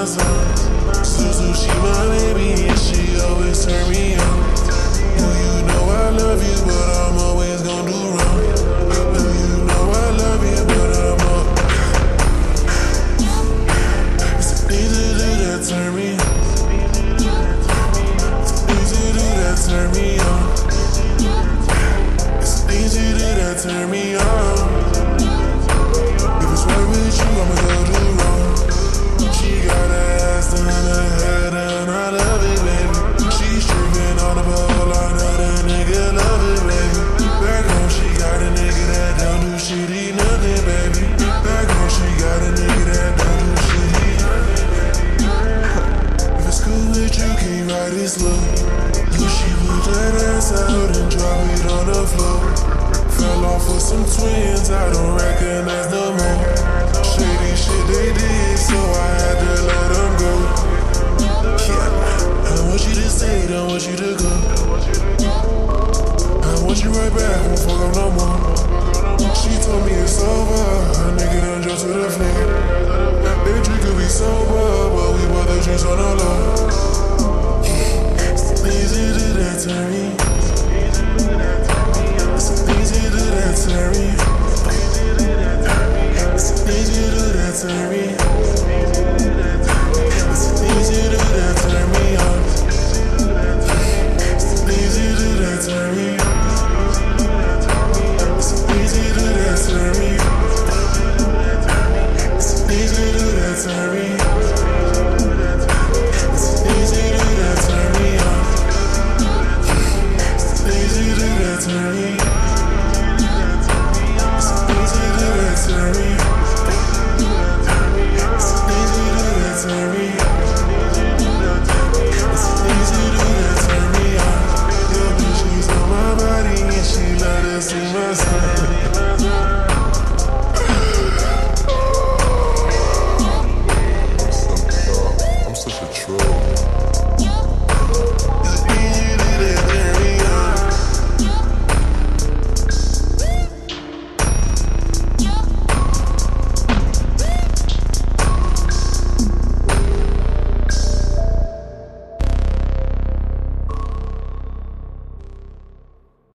to see my son. Suzu, she my baby and she always turn me on. Do you know I love you, ride it she put that ass out and drop it on the floor. Fell off with some twins, I don't recognize no more. Shady shit they did, so I had to let them go. Yeah, I want you to stay, don't want you to go. I want you right back, won't fuck up no more. She told me it's over, a nigga done jumped to the floor. Baby, drink could be sober, but we both drinks on the low. To